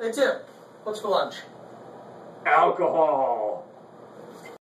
Hey Tim, what's for lunch? Alcohol.